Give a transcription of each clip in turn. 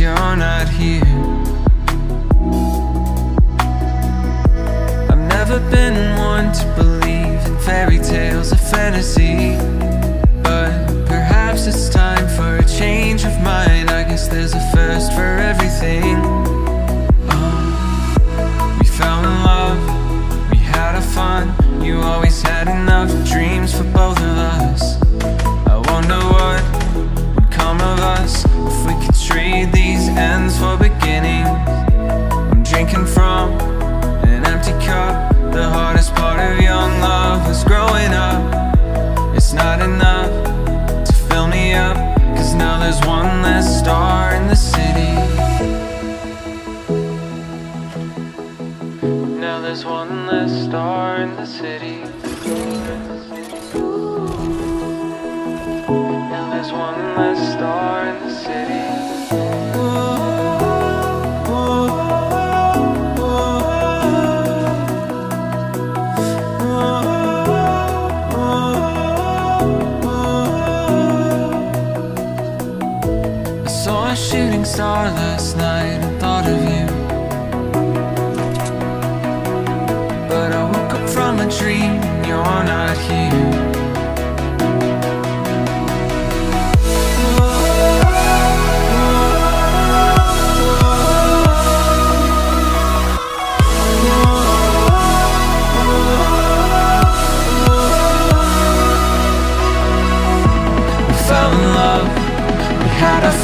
you're not here. I've never been one to believe not enough to fill me up, cause now there's one less star in the city. Now there's one less star in the city. Now there's one less star in the city. Shooting star last night and thought of you. But I woke up from a dream, you're not here.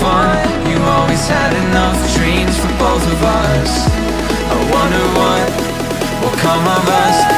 Fun. Always had enough dreams for both of us. I wonder what will come of